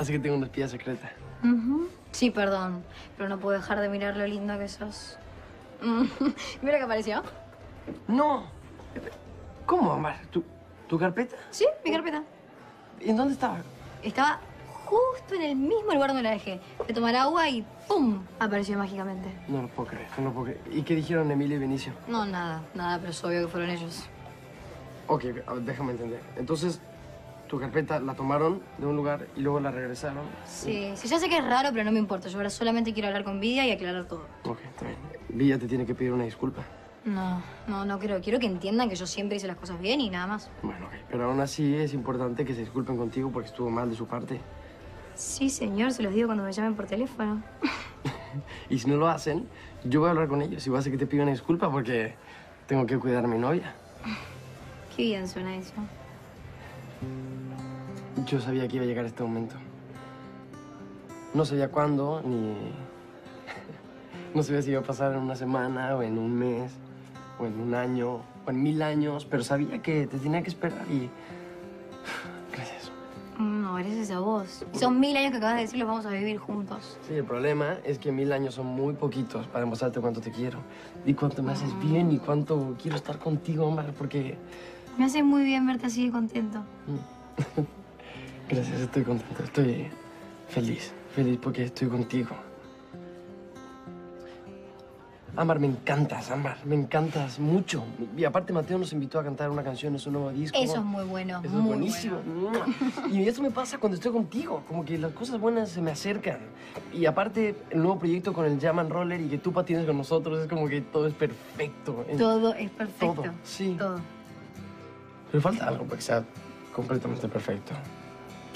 Así que tengo una espía secreta. Ujú. Sí, perdón, pero no puedo dejar de mirar lo lindo que sos. Mira que apareció. No. ¿Cómo, Amar? ¿Tu, tu carpeta? Sí, mi carpeta. ¿En dónde estaba? Estaba justo en el mismo lugar donde la dejé. Fui a tomar agua y ¡pum! apareció mágicamente. No lo puedo creer, no lo puedo creer. ¿Y qué dijeron Emilio y Benicio? No, nada, nada, pero es obvio que fueron ellos. Ok, déjame entender. Entonces, tu carpeta la tomaron de un lugar y luego la regresaron. Sí, sí, ya sé que es raro, pero no me importa. Yo ahora solamente quiero hablar con Vidia y aclarar todo. Ok, está bien. Villa te tiene que pedir una disculpa. No, no, no creo. Quiero que entiendan que yo siempre hice las cosas bien y nada más. Bueno, ok. Pero aún así es importante que se disculpen contigo porque estuvo mal de su parte. Sí, señor, se los digo cuando me llamen por teléfono. Y si no lo hacen, yo voy a hablar con ellos y voy a hacer que te pidan una disculpa porque tengo que cuidar a mi novia. Qué bien suena eso. Yo sabía que iba a llegar este momento. No sabía cuándo, ni... No sabía si iba a pasar en una semana, o en un mes, o en un año, o en mil años, pero sabía que te tenía que esperar y... Gracias. No, eres esa voz. Son mil años que acabas de decir los vamos a vivir juntos. Sí, el problema es que mil años son muy poquitos para demostrarte cuánto te quiero. Y cuánto me haces bien y cuánto quiero estar contigo, Omar, porque... Me hace muy bien verte así de contento. Gracias, estoy contento, estoy feliz, feliz porque estoy contigo. Ámbar, me encantas, Ámbar, me encantas mucho. Y aparte Mateo nos invitó a cantar una canción en su nuevo disco. Eso es muy bueno, Eso es muy buenísimo. Y eso me pasa cuando estoy contigo, como que las cosas buenas se me acercan. Y aparte, el nuevo proyecto con el Jam and Roller y que tú patines con nosotros, es como que todo es perfecto. Todo es perfecto. Todo, sí. Todo. Pero falta algo para que sea completamente perfecto.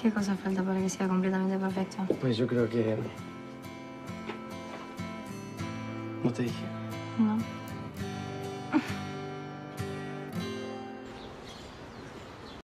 ¿Qué cosa falta para que sea completamente perfecto? Pues yo creo que... No te dije. No.